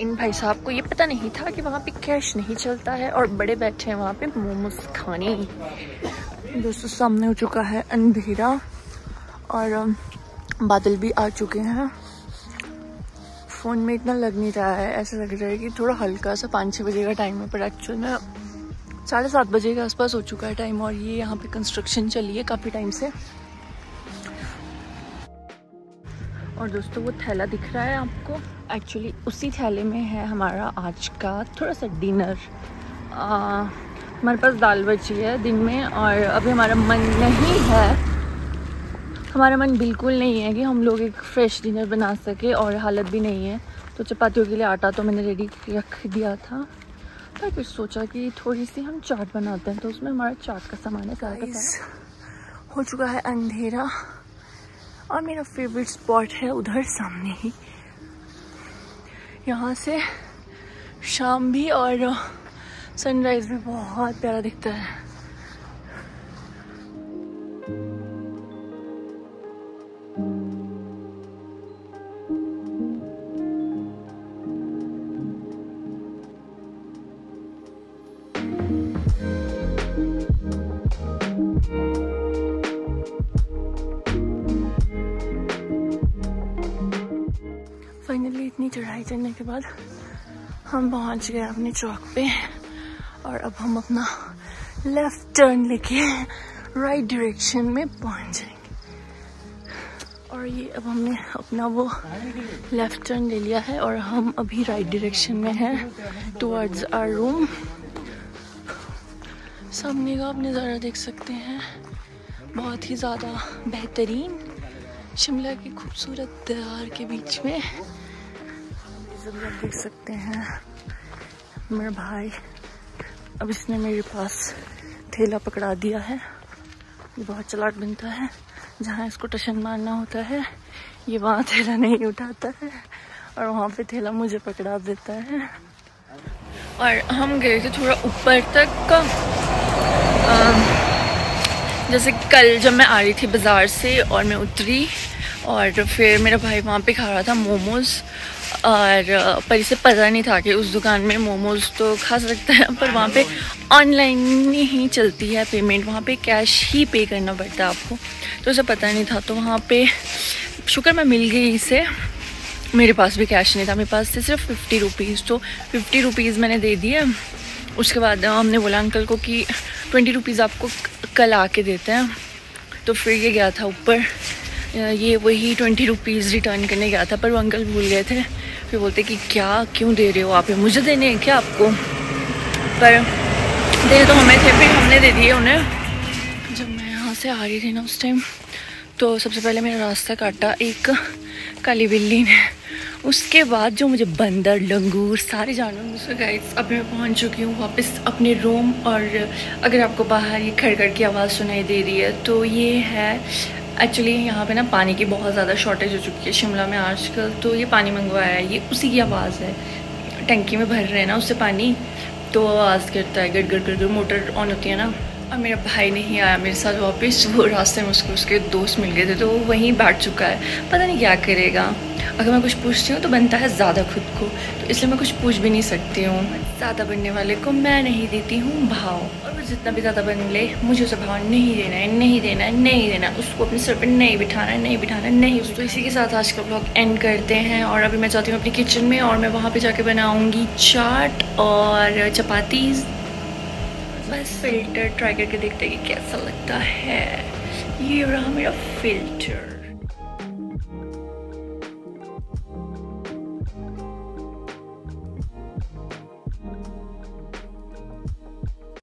इन भाई साहब को, ये पता नहीं था कि वहाँ पे कैश नहीं चलता है और बड़े बैठे हैं वहाँ पे मोमोज खाने। दोस्तों, सामने हो चुका है अंधेरा और बादल भी आ चुके हैं। फ़ोन में इतना लग नहीं रहा है, ऐसा लग रहा है कि थोड़ा हल्का सा पाँच छः बजे का टाइम है, पर एक्चुअल में साढ़े सात बजे के आसपास हो चुका है टाइम और ये यहाँ पे कंस्ट्रक्शन चली है काफ़ी टाइम से। और दोस्तों, वो थैला दिख रहा है आपको। एक्चुअली उसी थैले में है हमारा आज का थोड़ा सा डिनर हमारे पास दाल बची है दिन में और अभी हमारा मन नहीं है। हमारा मन बिल्कुल नहीं है कि हम लोग एक फ्रेश डिनर बना सके और हालत भी नहीं है। तो चपातियों के लिए आटा तो मैंने रेडी रख दिया था। पर फिर सोचा कि थोड़ी सी हम चाट बनाते हैं तो उसमें हमारा चाट का सामान है सारा हो चुका है अंधेरा। और मेरा फेवरेट स्पॉट है उधर सामने ही। यहाँ से शाम भी और सनराइज भी बहुत प्यारा दिखता है। फाइनली इतनी चढ़ाई चढ़ने के बाद हम पहुँच गए अपने चौक पे और अब हम अपना लेफ़्ट टर्न लेके राइट डायरेक्शन में पहुँच जाएँगे। और ये अब हमने अपना वो लेफ़्ट टर्न ले लिया है और हम अभी राइट डायरेक्शन में हैं टुवर्ड्स आर रूम सामने का आप नज़ारा देख सकते हैं, बहुत ही ज़्यादा बेहतरीन शिमला की खूबसूरत दीवार के बीच में। आप देख सकते हैं, मेरा भाई अब इसने मेरे पास थैला पकड़ा दिया है। ये बहुत चलाट बनता है, जहाँ इसको टशन मारना होता है, ये वहाँ थैला नहीं उठाता है और वहाँ पे थैला मुझे पकड़ा देता है। और हम गए थे थोड़ा ऊपर तक का जैसे कल जब मैं आ रही थी बाज़ार से और मैं उतरी और फिर मेरा भाई वहाँ पे खा रहा था मोमोज़ और पर इसे पता नहीं था कि उस दुकान में मोमोज़ तो खा सकता है, पर वहाँ पे ऑनलाइन ही चलती है पेमेंट, वहाँ पे कैश ही पे करना पड़ता है आपको तो उसे पता नहीं था तो वहाँ पे शुक्र मैं मिल गई इसे, मेरे पास भी कैश नहीं था, मेरे पास थे सिर्फ़ फिफ्टी रुपीज़ तो फिफ्टी रुपीज़ मैंने दे दिया उसके बाद हमने बोला अंकल को कि ट्वेंटी रुपीज़ आपको कल आके देते हैं। तो फिर ये गया था ऊपर। ये वही ट्वेंटी रुपीज़ रिटर्न करने गया था, पर वो अंकल भूल गए थे। फिर बोलते कि क्या, क्यों दे रहे हो आप? मुझे देने हैं क्या आपको? पर दे तो हमें थे, फिर हमने दे दिए उन्हें। जब मैं यहाँ से आ रही थी ना उस टाइम तो सबसे पहले मेरा रास्ता काटा एक काली बिल्ली ने। उसके बाद जो मुझे बंदर, लंगूर, सारे जानवर मुझसे गए। अभी मैं पहुँच चुकी हूँ वापस अपने रूम और अगर आपको बाहर ये खड़खड़ की आवाज़ सुनाई दे रही है तो ये है एक्चुअली यहाँ पे ना पानी की बहुत ज़्यादा शॉर्टेज हो चुकी है शिमला में आजकल तो ये पानी मंगवाया है, ये उसी की आवाज़ है। टंकी में भर रहे हैं ना उससे पानी तो आवाज़ करता है गड़ गड़ गड़ मोटर ऑन होती है ना। और मेरा भाई नहीं आया, मेरे साथ वापस वो रास्ते में उसको, उसके दोस्त मिल गए थे तो वो वहीं बैठ चुका है। पता नहीं क्या करेगा। अगर मैं कुछ पूछती हूँ तो बनता है ज़्यादा खुद को तो इसलिए मैं कुछ पूछ भी नहीं सकती हूँ। ज़्यादा बनने वाले को मैं नहीं देती हूँ भाव। और वो जितना भी ज़्यादा बन ले, मुझे उसे भाव नहीं देना है, नहीं देना है, नहीं देना है। उसको अपने सर पर नहीं बिठाना है, नहीं बिठाना है, नहीं। तो इसी के साथ आज का ब्लॉग एंड करते हैं। और अभी मैं चाहती हूँ अपनी किचन में और मैं वहाँ पर जाके बनाऊँगी चाट और चपाती बस फ़िल्टर ट्राई करके देखते हैं कि कैसा लगता है। ये रहा मेरा फ़िल्टर